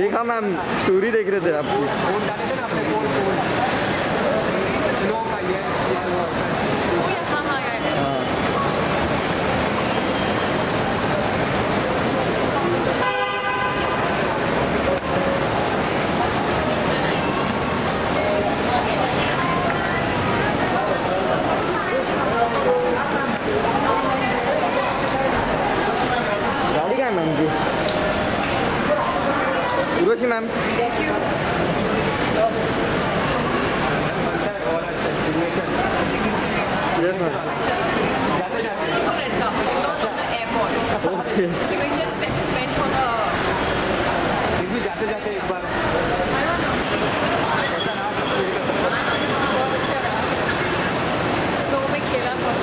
देखा ma'am story देख रहे थे आपकी फोन डाले थे ना अपने फ़ोन फ़ोन स्लो का ये ये वो yeah, yeah, yeah. गाड़ी काय मॅम उर्वशी मॅम और सिग्नेचर येस मॅम जाते जाते For red carpet, not on the airport. Okay Signature step is meant for the. फिर भी जाते जाते एक बार I don't know. ऐसा ना बहुत अच्छा रहा. Snow में खेला था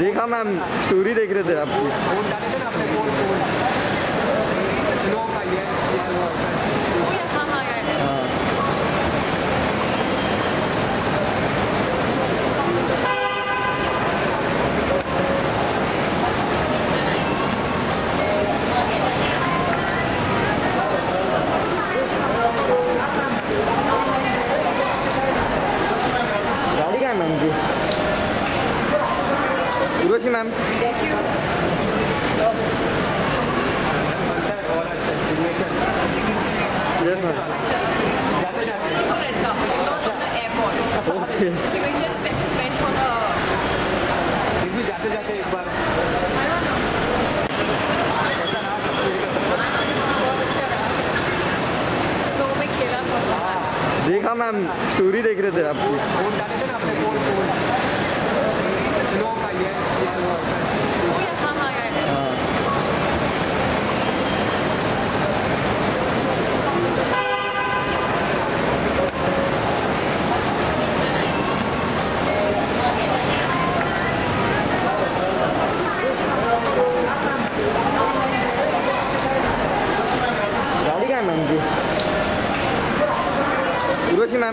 देखा मैम स्टोरी देख रहे थे आपकी फ़ोन डाले थे ना अपने phone phone red carpet, not on the airport. Okay Signature step is meant for the. फिर जाते जाते एक बार. देखा मैम स्टोरी देख रहे थे आपकी फ़ोन डाले थे ना अपने phone phone 哪里干的？你回去吗？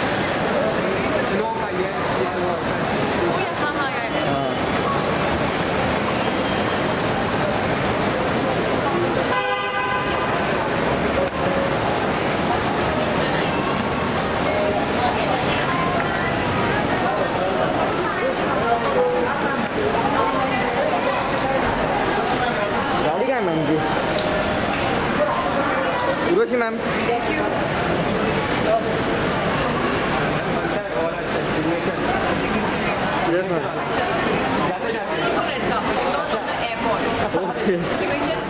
Uroshi ma'am. Thank you. Yes, ma'am. Okay.